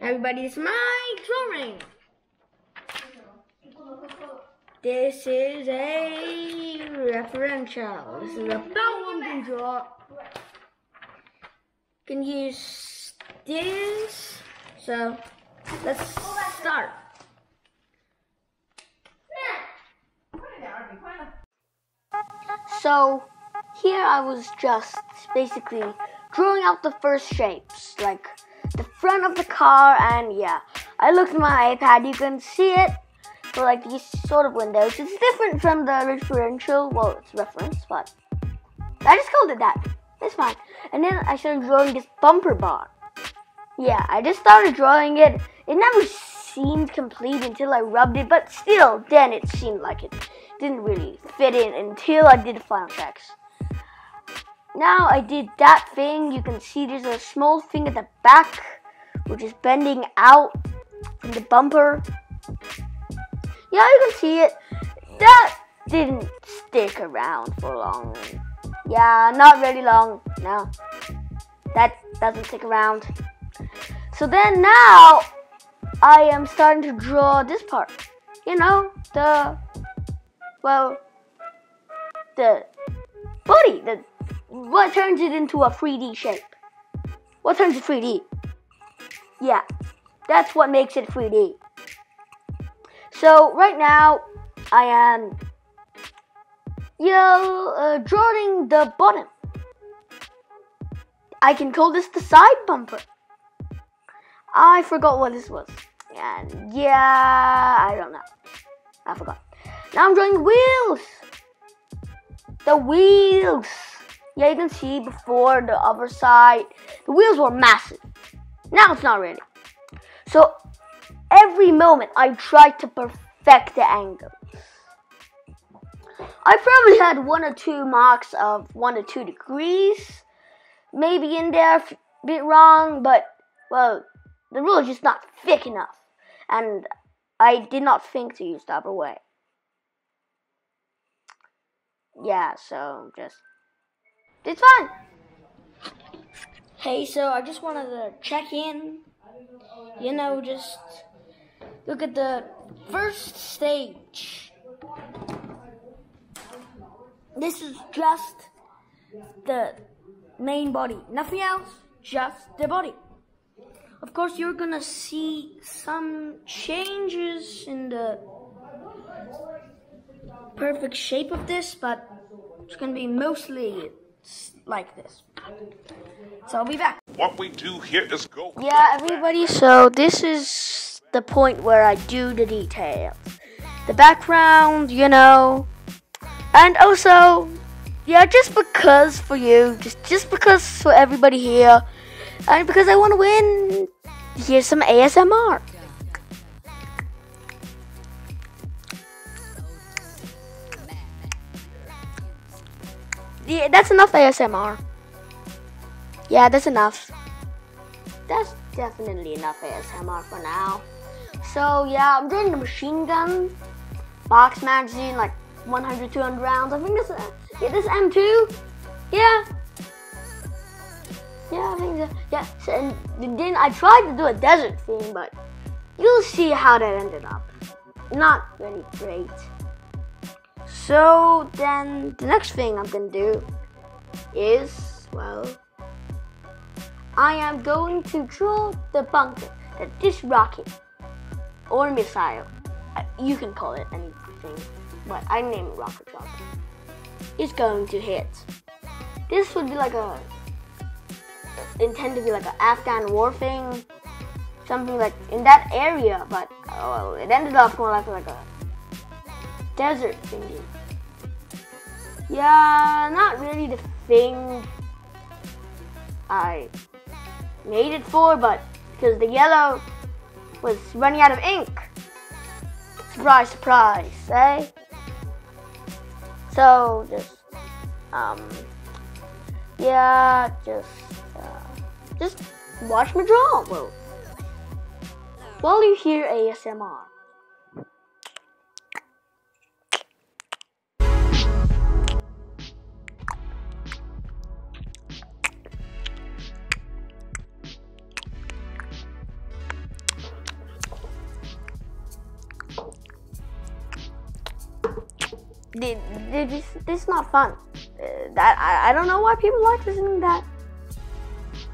Everybody, my drawing. This is a referential. This is a one can draw. Can use this. So let's start. So here I was just basically drawing out the first shapes, like the front of the car, and yeah, I looked at my iPad. You can see it for like these sort of windows. It's different from the referential. Well, it's reference, but I just called it that. It's fine. And then I started drawing this bumper bar. Yeah, I just started drawing it. It never seemed complete until I rubbed it, but still, then it seemed like it didn't really fit in until I did the final checks. Now I did that thing. You can see there's a small thing at the back, which is bending out from the bumper. Yeah, you can see it. That didn't stick around for long. Yeah, not really long. No, that doesn't stick around. So then now I am starting to draw this part. You know, the well, the body, the what turns it into a 3D shape. What turns it 3D? Yeah, that's what makes it 3D. So right now, I am, you know, uh, drawing the bottom. I can call this the side bumper. I forgot what this was. And yeah, I don't know. I forgot. Now I'm drawing wheels. The wheels. Yeah, you can see before the other side, the wheels were massive. Now it's not really. So every moment I tried to perfect the angles. I probably had one or two marks of one or two degrees, maybe in there a bit wrong, but well, the rule is just not thick enough, and I did not think to use the upper way yeah, so just it's fine. Hey, so I just wanted to check in. You know, just look at the first stage. This is just the main body, nothing else, just the body. Of course, you're gonna see some changes in the perfect shape of this, but it's gonna be mostly like this. So I'll be back. What we do here is go. Yeah, everybody, so this is the point where I do the details. The background, you know, and also, yeah, just because for you, just, just because for everybody here, and because I want to win, here's some ASMR. Yeah, that's enough ASMR. Yeah, that's enough. That's definitely enough ASMR for now. So yeah, I'm doing the machine gun box magazine, like 100, 200 rounds. I think this, uh, yeah, this M2. Yeah. Yeah, I think. Yeah, so, and then I tried to do a desert theme, but you'll see how that ended up. Not really great. So then the next thing I'm gonna do is, well, I am going to draw the bunker that this rocket or missile, uh, you can call it anything, but I name it rocket jump, is going to hit. This would be like a, intended to be like an Afghan war thing, something like in that area, but well, it ended up more like, like a desert thingy. Yeah, not really the thing I made it for, but because the yellow was running out of ink. Surprise, surprise, eh? So, just, um, yeah, just, uh, just watch me draw. Well, while you hear ASMR. They, they just, this is not fun. Uh, that I, I don't know why people like listening to that.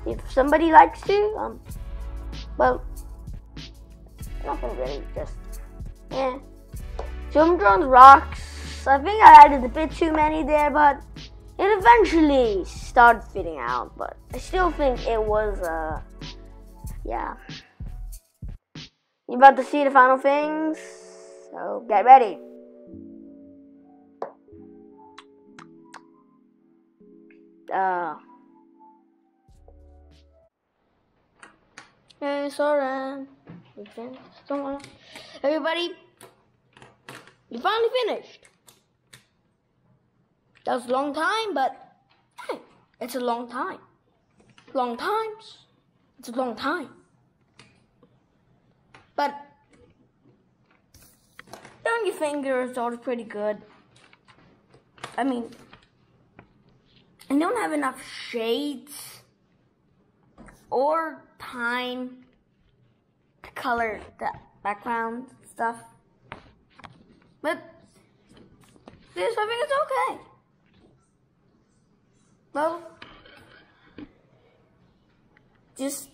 If somebody likes to, um, well, nothing really. Just yeah. Jumbtron's rocks. I think I added a bit too many there, but it eventually started fitting out. But I still think it was uh, yeah. You about to see the final things? So get ready. Uh. Hey, Soren. We finished. Someone. Everybody, you finally finished. That was a long time, but hey, it's a long time. Long times. It's a long time. But down your fingers are pretty good. I mean, I don't have enough shades or time to color the background stuff. But this, I think it's okay. Well, just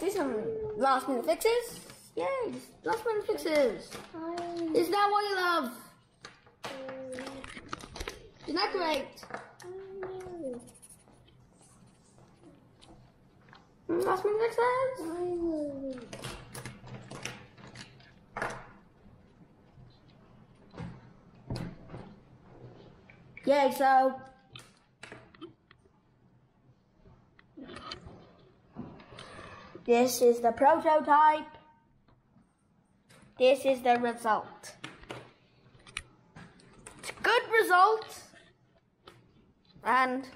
do some last minute fixes. Yay, just last minute fixes. Is that what you love? Isn't that great? Last minute fixes? Yay, so this is the prototype. This is the result. It's a good result. And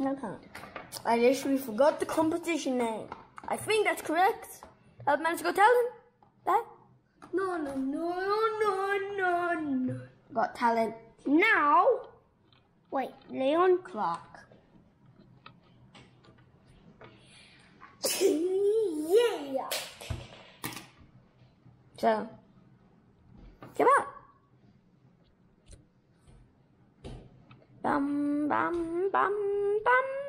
Okay. I literally forgot the competition name. I think that's correct. I managed to go tell him that. No, no, no, no, no, no. Got talent now. Wait, Leon Clark. yeah. So, come bum bum bum bum.